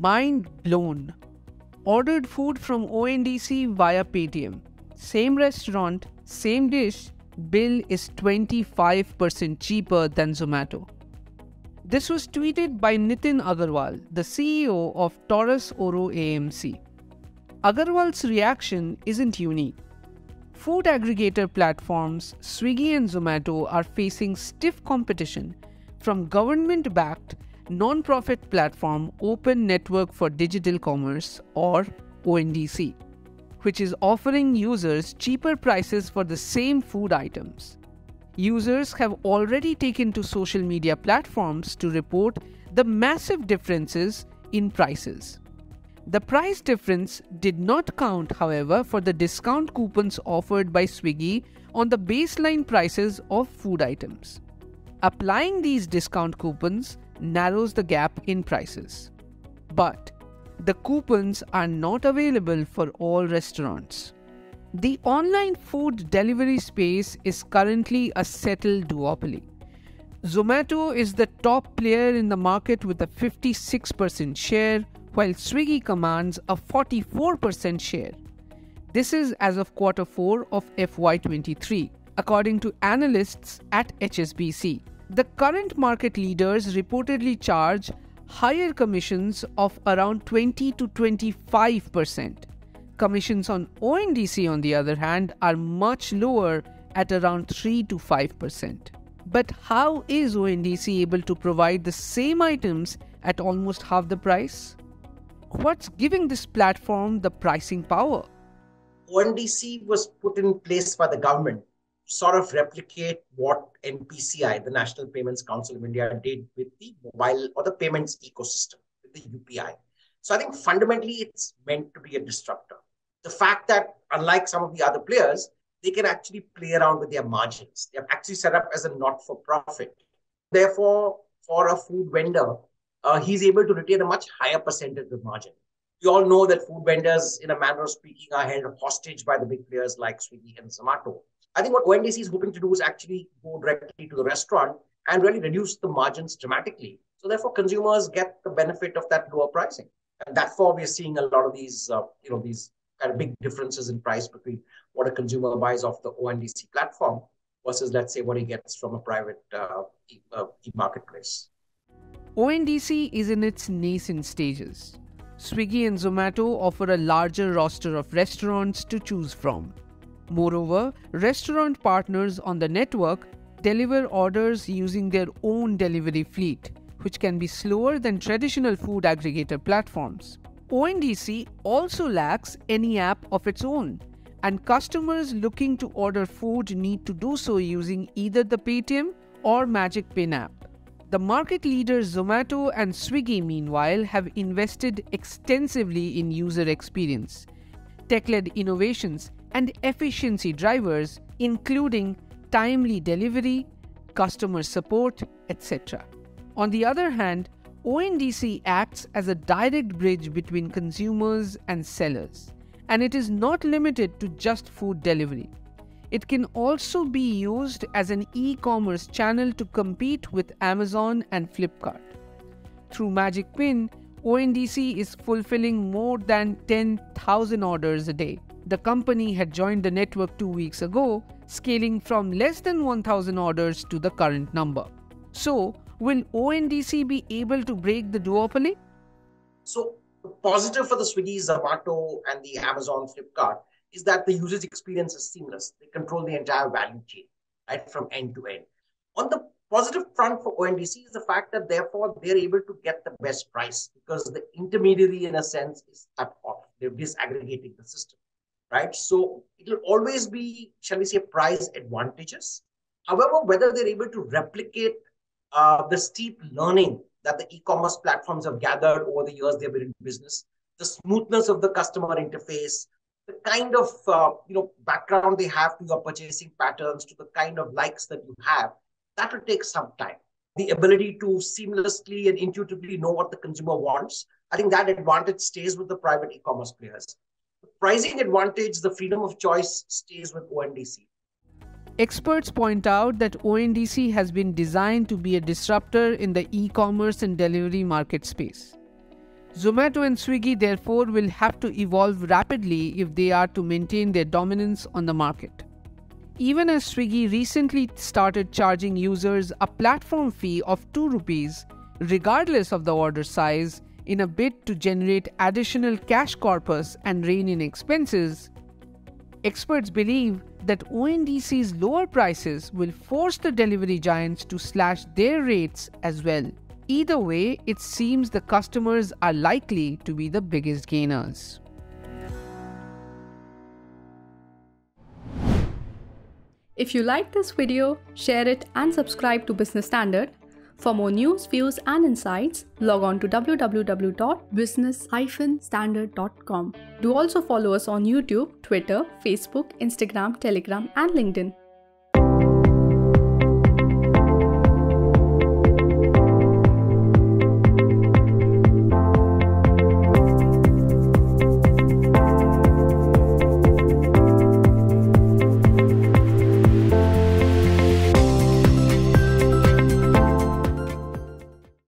mind blown. Ordered food from ONDC via Paytm. Same restaurant, same dish, bill is 25% cheaper than Zomato. This was tweeted by Nitin Agarwal, the CEO of Taurus Oro AMC. Agarwal's reaction isn't unique. Food aggregator platforms Swiggy and Zomato are facing stiff competition from government backed non profit platform Open Network for Digital Commerce or ONDC, which is offering users cheaper prices for the same food items. Users have already taken to social media platforms to report the massive differences in prices. The price difference did not count, however, for the discount coupons offered by Swiggy on the baseline prices of food items. Applying these discount coupons narrows the gap in prices. But the coupons are not available for all restaurants. The online food delivery space is currently a settled duopoly. Zomato is the top player in the market with a 56% share, while Swiggy commands a 44% share. This is as of quarter 4 of FY23, according to analysts at HSBC. The current market leaders reportedly charge higher commissions of around 20 to 25%. Commissions on ONDC, on the other hand, are much lower at around 3 to 5%. But how is ONDC able to provide the same items at almost half the price? What's giving this platform the pricing power? ONDC was put in place by the government sort of replicate what NPCI, the National Payments Council of India, did with the mobile or the payments ecosystem, with the UPI. So I think fundamentally it's meant to be a disruptor. The fact that, unlike some of the other players, they can actually play around with their margins. They're actually set up as a not for profit. Therefore, for a food vendor, uh, he's able to retain a much higher percentage of margin. We all know that food vendors, in a manner of speaking, are held hostage by the big players like Swiggy and Zomato. I think what ONDC is hoping to do is actually go directly to the restaurant and really reduce the margins dramatically. So therefore, consumers get the benefit of that lower pricing, and therefore we're seeing a lot of these, uh, you know, these kind of big differences in price between what a consumer buys off the ONDC platform versus, let's say, what he gets from a private uh, e- uh, marketplace. ONDC is in its nascent stages. Swiggy and Zomato offer a larger roster of restaurants to choose from. Moreover, restaurant partners on the network deliver orders using their own delivery fleet, which can be slower than traditional food aggregator platforms. ONDC also lacks any app of its own, and customers looking to order food need to do so using either the Paytm or Magic Pin app. The market leaders Zomato and Swiggy, meanwhile, have invested extensively in user experience, tech led innovations, and efficiency drivers, including timely delivery, customer support, etc. On the other hand, ONDC acts as a direct bridge between consumers and sellers, and it is not limited to just food delivery. It can also be used as an e commerce channel to compete with Amazon and Flipkart. Through Magic Pin, ONDC is fulfilling more than 10,000 orders a day. The company had joined the network two weeks ago, scaling from less than 1,000 orders to the current number. So, will ONDC be able to break the duopoly? So, positive for the Swiggy, Zomato, and the Amazon Flipkart is that the user experience is seamless. They control the entire value chain, right, from end to end. On the positive front for ONDC is the fact that therefore they're able to get the best price because the intermediary, in a sense, is cut off. They're disaggregating the system right? So it will always be, shall we say, price advantages. However, whether they're able to replicate uh, the steep learning that the e-commerce platforms have gathered over the years they've been in business, the smoothness of the customer interface, the kind of uh, you know background they have to your purchasing patterns, to the kind of likes that you have, that will take some time. The ability to seamlessly and intuitively know what the consumer wants, I think that advantage stays with the private e-commerce players pricing advantage, the freedom of choice stays with ONDC. Experts point out that ONDC has been designed to be a disruptor in the e commerce and delivery market space. Zomato and Swiggy therefore will have to evolve rapidly if they are to maintain their dominance on the market. Even as Swiggy recently started charging users a platform fee of 2 rupees regardless of the order size in a bid to generate additional cash corpus and rein in expenses, experts believe that ONDC's lower prices will force the delivery giants to slash their rates as well. Either way, it seems the customers are likely to be the biggest gainers. If you like this video, share it and subscribe to Business Standard. For more news, views and insights, log on to www.business-standard.com. Do also follow us on YouTube, Twitter, Facebook, Instagram, Telegram and LinkedIn.